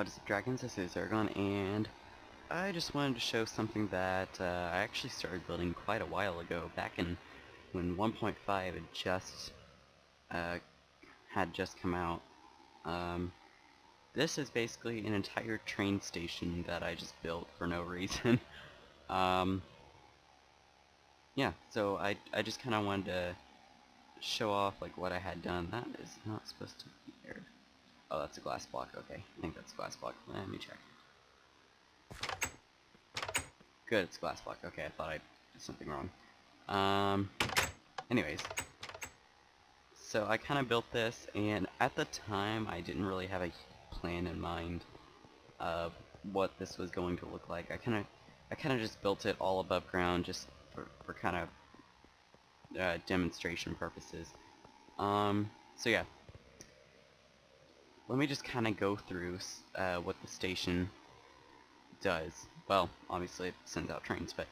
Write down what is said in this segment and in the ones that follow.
What is up dragons, this is Eragon, and I just wanted to show something that uh, I actually started building quite a while ago, back in when 1.5 had just uh, had just come out. Um, this is basically an entire train station that I just built for no reason. um, yeah, so I, I just kind of wanted to show off like what I had done. That is not supposed to be there. Oh, that's a glass block. Okay, I think that's a glass block. Let me check. Good, it's a glass block. Okay, I thought I did something wrong. Um, anyways. So I kind of built this, and at the time I didn't really have a plan in mind of what this was going to look like. I kind of I kind of just built it all above ground just for, for kind of uh, demonstration purposes. Um, so yeah, let me just kind of go through uh, what the station does. Well, obviously it sends out trains, but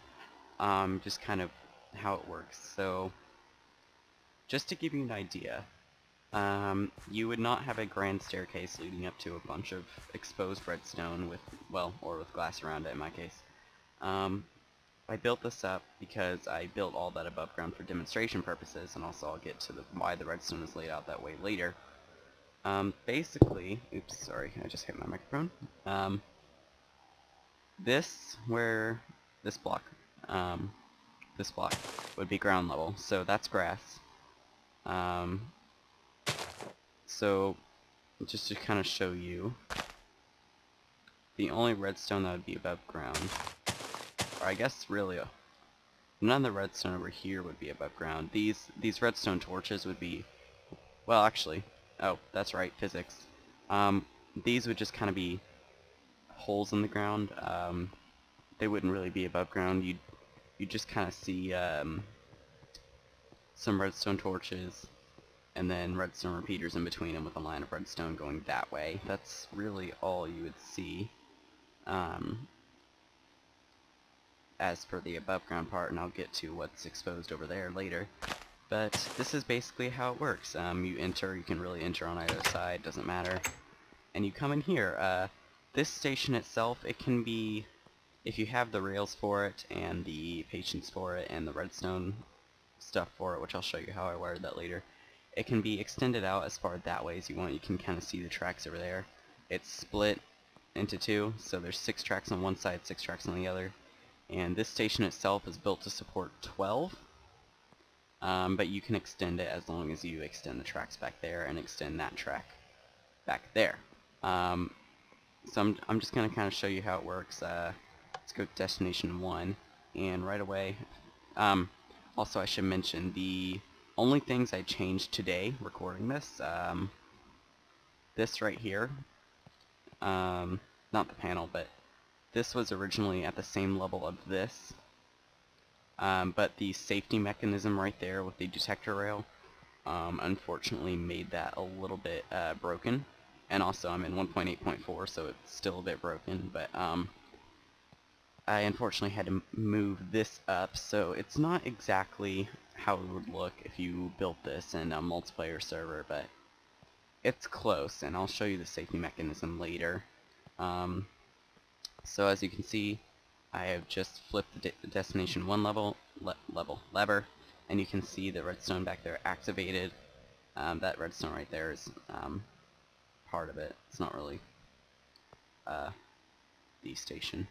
um, just kind of how it works. So, just to give you an idea, um, you would not have a grand staircase leading up to a bunch of exposed redstone with, well, or with glass around it in my case. Um, I built this up because I built all that above ground for demonstration purposes, and also I'll get to the, why the redstone is laid out that way later. Um, basically, oops, sorry, I just hit my microphone. Um, this, where this block, um, this block would be ground level, so that's grass. Um, so, just to kind of show you, the only redstone that would be above ground, or I guess really, a, uh, none of the redstone over here would be above ground. These these redstone torches would be, well, actually, Oh, that's right, physics. Um, these would just kind of be holes in the ground. Um, they wouldn't really be above ground. You'd, you'd just kind of see um, some redstone torches and then redstone repeaters in between them with a line of redstone going that way. That's really all you would see. Um, as for the above ground part, and I'll get to what's exposed over there later. But this is basically how it works. Um, you enter, you can really enter on either side, doesn't matter. And you come in here. Uh, this station itself, it can be, if you have the rails for it, and the patience for it, and the redstone stuff for it, which I'll show you how I wired that later, it can be extended out as far that way as you want. You can kind of see the tracks over there. It's split into two, so there's six tracks on one side, six tracks on the other. And this station itself is built to support 12 um, but you can extend it as long as you extend the tracks back there and extend that track back there. Um, so I'm, I'm just going to kind of show you how it works. Uh, let's go to destination 1 and right away um, also I should mention the only things I changed today recording this um, this right here um, not the panel but this was originally at the same level of this um, but the safety mechanism right there with the detector rail um, unfortunately made that a little bit uh, broken. And also I'm in 1.8.4 so it's still a bit broken, but um, I unfortunately had to move this up so it's not exactly how it would look if you built this in a multiplayer server, but it's close and I'll show you the safety mechanism later. Um, so as you can see I have just flipped the, de destination 1 level, le level lever, and you can see the redstone back there activated. Um, that redstone right there is um, part of it. It's not really uh, the station.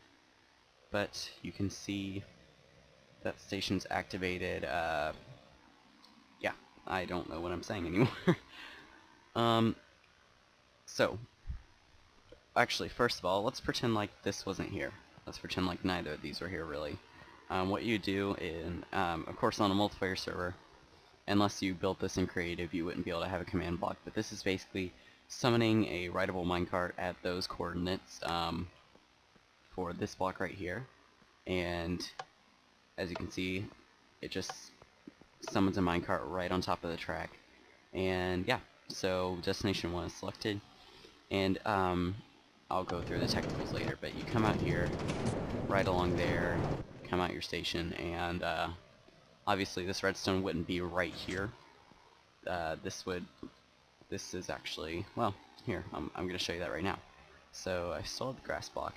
But you can see that station's activated. Uh, yeah, I don't know what I'm saying anymore. um, so, actually, first of all, let's pretend like this wasn't here. Let's pretend like neither of these were here really. Um, what you do in, um, of course on a multiplayer server, unless you built this in creative, you wouldn't be able to have a command block, but this is basically summoning a rideable minecart at those coordinates um, for this block right here. And as you can see, it just summons a minecart right on top of the track. And yeah, so destination 1 is selected. And um, I'll go through the technicals later, but you come out here, right along there, come out your station, and uh, obviously this redstone wouldn't be right here. Uh, this would, this is actually, well, here, I'm, I'm going to show you that right now. So I still have the grass block.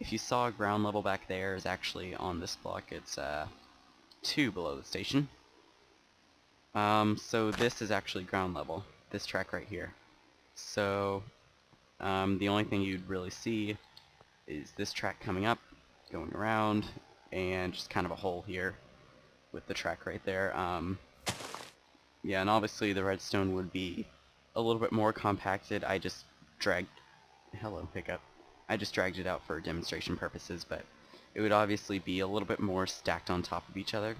If you saw ground level back there is actually on this block, it's uh, 2 below the station. Um, so this is actually ground level, this track right here. So um, the only thing you'd really see is this track coming up, going around, and just kind of a hole here with the track right there. Um, yeah, and obviously the redstone would be a little bit more compacted. I just dragged, hello pickup, I just dragged it out for demonstration purposes, but it would obviously be a little bit more stacked on top of each other.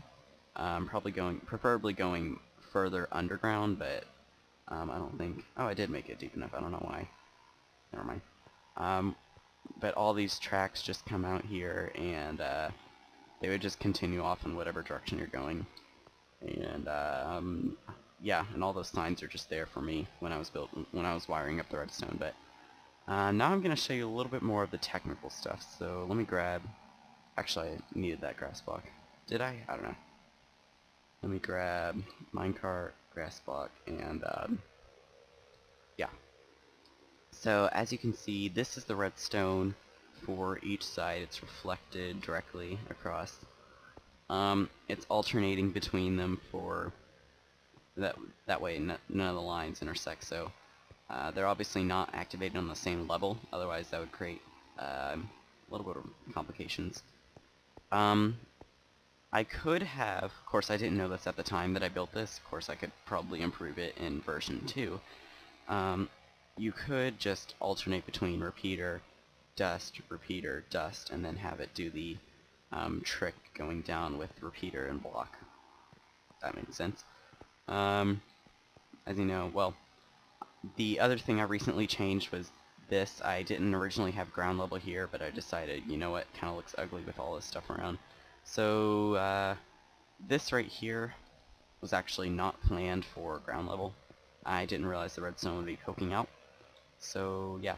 Um, probably going, preferably going further underground, but um, I don't think, oh I did make it deep enough, I don't know why. Never mind. Um, but all these tracks just come out here and uh, they would just continue off in whatever direction you're going. And um, yeah, and all those signs are just there for me when I was built when I was wiring up the redstone. But uh, now I'm going to show you a little bit more of the technical stuff. So let me grab. Actually, I needed that grass block. Did I? I don't know. Let me grab minecart, grass block, and um, yeah. So as you can see, this is the redstone for each side. It's reflected directly across. Um, it's alternating between them for that that way none of the lines intersect. So uh, they're obviously not activated on the same level. Otherwise, that would create uh, a little bit of complications. Um, I could have, of course I didn't know this at the time that I built this, of course I could probably improve it in version 2. Um, you could just alternate between repeater, dust, repeater, dust, and then have it do the um, trick going down with repeater and block. That makes sense. Um, as you know, well, the other thing I recently changed was this. I didn't originally have ground level here, but I decided, you know what, kind of looks ugly with all this stuff around. So uh, this right here was actually not planned for ground level. I didn't realize the redstone would be poking out. So yeah,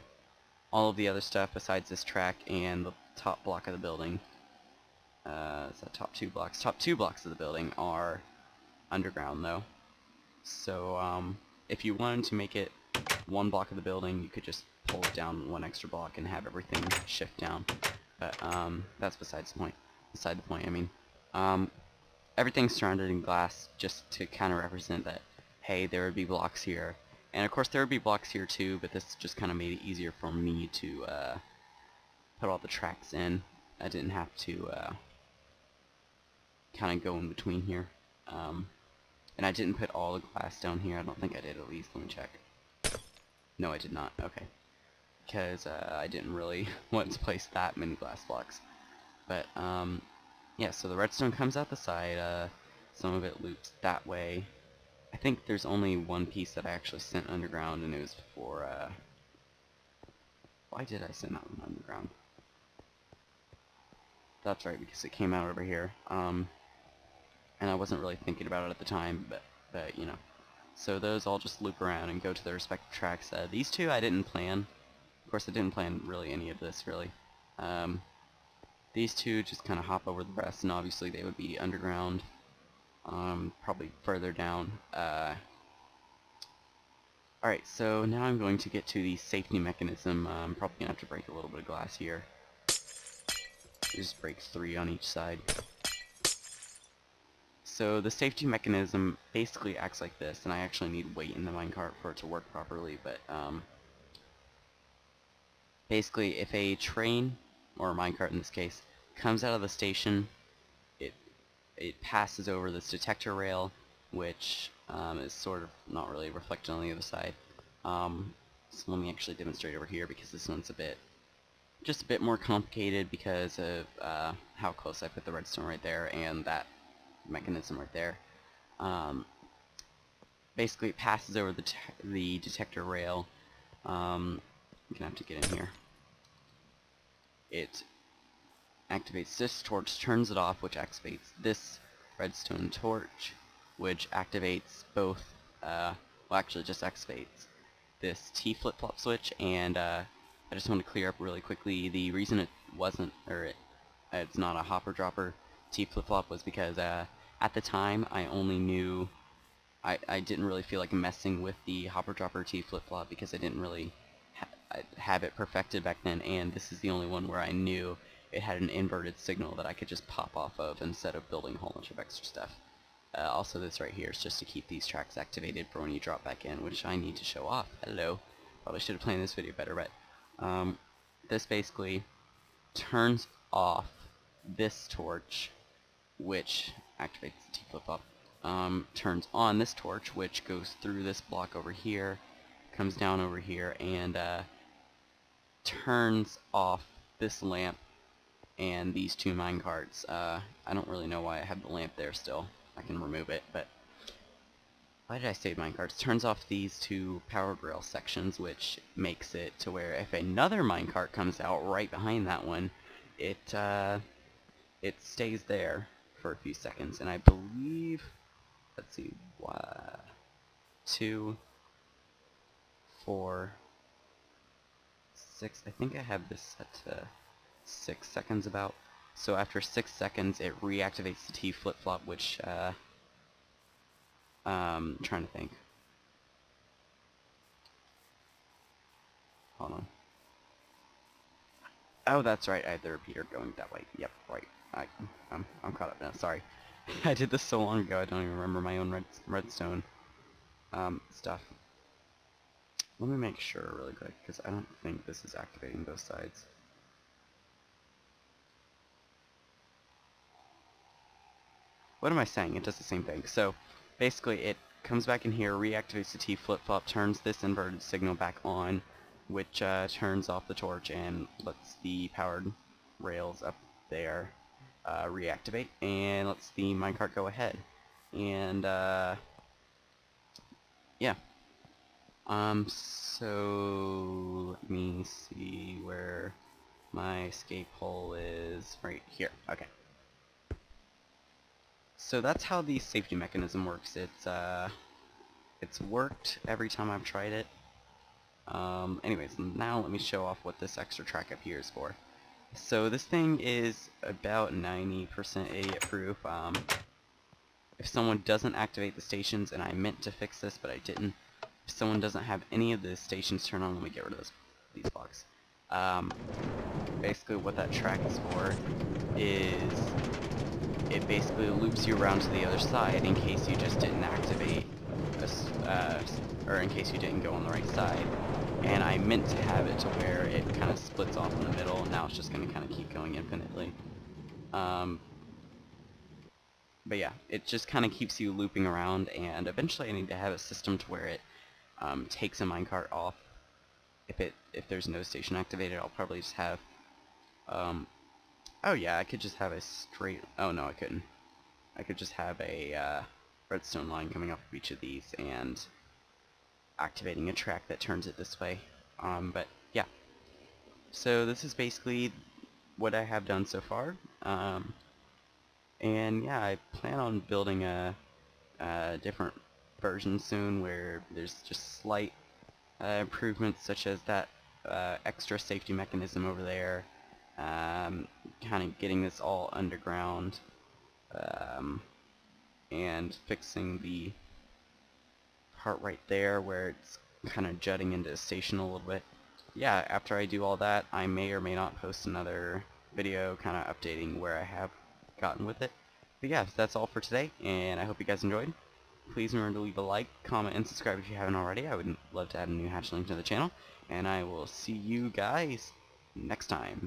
all of the other stuff besides this track and the top block of the building, uh, top two blocks? Top two blocks of the building are underground though. So um, if you wanted to make it one block of the building, you could just pull it down one extra block and have everything shift down. But um, that's besides the point beside the point, I mean. Um, everything's surrounded in glass just to kind of represent that, hey, there would be blocks here. And of course there would be blocks here too, but this just kind of made it easier for me to uh, put all the tracks in. I didn't have to uh, kind of go in between here. Um, and I didn't put all the glass down here. I don't think I did at least. Let me check. No, I did not. Okay. Because uh, I didn't really want to place that many glass blocks. But, um, yeah, so the redstone comes out the side, uh, some of it loops that way. I think there's only one piece that I actually sent underground, and it was for, uh, why did I send that one underground? That's right, because it came out over here, um, and I wasn't really thinking about it at the time, but, but, you know. So those all just loop around and go to their respective tracks. Uh, these two I didn't plan. Of course, I didn't plan really any of this, really. Um, these two just kind of hop over the rest, and obviously they would be underground, um, probably further down. Uh, Alright, so now I'm going to get to the safety mechanism. I'm um, probably going to have to break a little bit of glass here. Just break three on each side. So the safety mechanism basically acts like this, and I actually need weight in the minecart for it to work properly, but um, basically if a train or a minecart in this case, comes out of the station, it passes over this detector rail, which um, is sort of not really reflected on the other side. Um, so let me actually demonstrate over here because this one's a bit, just a bit more complicated because of uh, how close I put the redstone right there and that mechanism right there. Um, basically, it passes over the the detector rail. Um, I'm gonna have to get in here it activates this torch, turns it off, which activates this redstone torch, which activates both, uh, well actually just activates this T flip-flop switch, and uh, I just want to clear up really quickly, the reason it wasn't, or it, it's not a hopper dropper T flip-flop was because uh, at the time I only knew, I, I didn't really feel like messing with the hopper dropper T flip-flop because I didn't really ha have it perfected back then, and this is the only one where I knew it had an inverted signal that I could just pop off of instead of building a whole bunch of extra stuff. Uh, also this right here is just to keep these tracks activated for when you drop back in, which I need to show off. Hello. Probably should have planned this video better, but um, this basically turns off this torch, which activates the T-flip-flop, um, turns on this torch, which goes through this block over here, comes down over here, and uh, turns off this lamp and these two minecarts. Uh, I don't really know why I have the lamp there still. I can remove it, but why did I say minecarts? Turns off these two power rail sections, which makes it to where if another minecart comes out right behind that one, it uh, it stays there for a few seconds. And I believe, let's see, one, two, four, six. I think I have this set to six seconds about. So after six seconds, it reactivates the T flip-flop, which, uh, um, trying to think. Hold on. Oh, that's right. I had the repeater going that way. Yep, right. I, I'm, I'm caught up now. Sorry. I did this so long ago, I don't even remember my own red, redstone um, stuff. Let me make sure really quick, because I don't think this is activating both sides. What am I saying? It does the same thing. So, basically, it comes back in here, reactivates the T flip-flop, turns this inverted signal back on, which uh, turns off the torch and lets the powered rails up there uh, reactivate, and lets the minecart go ahead. And, uh, yeah. Um, so, let me see where my escape hole is right here. Okay. So that's how the safety mechanism works. It's, uh, it's worked every time I've tried it. Um, anyways, now let me show off what this extra track up here is for. So this thing is about 90% idiot proof. Um, if someone doesn't activate the stations, and I meant to fix this, but I didn't, if someone doesn't have any of the stations turned on, let me get rid of this, these blocks. Um, basically what that track is for is it basically loops you around to the other side in case you just didn't activate, a, uh, or in case you didn't go on the right side. And I meant to have it to where it kind of splits off in the middle, and now it's just going to kind of keep going infinitely. Um, but yeah, it just kind of keeps you looping around, and eventually I need to have a system to where it um, takes a minecart off. If it if there's no station activated, I'll probably just have um, Oh yeah, I could just have a straight... Oh no, I couldn't. I could just have a uh, redstone line coming off of each of these and activating a track that turns it this way. Um, but yeah. So this is basically what I have done so far. Um, and yeah, I plan on building a, a different version soon where there's just slight uh, improvements such as that uh, extra safety mechanism over there um, kind of getting this all underground um, and fixing the part right there where it's kind of jutting into the station a little bit. Yeah, after I do all that, I may or may not post another video kind of updating where I have gotten with it. But yeah, that's all for today, and I hope you guys enjoyed. Please remember to leave a like, comment, and subscribe if you haven't already. I would love to add a new hatchling to the channel, and I will see you guys next time.